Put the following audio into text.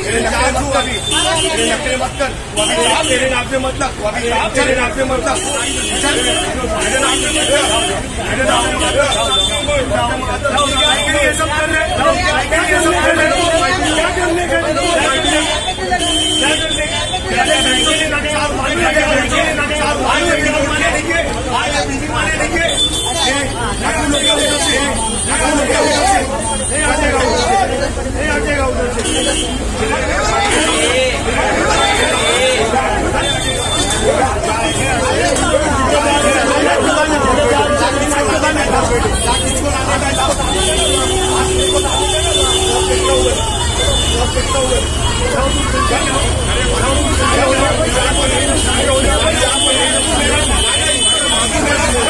मेरे नाम पे मतलब मेरे नाम पे मतलब मेरे नाम मेरे नाम पे मतलब ये सब कर Tell me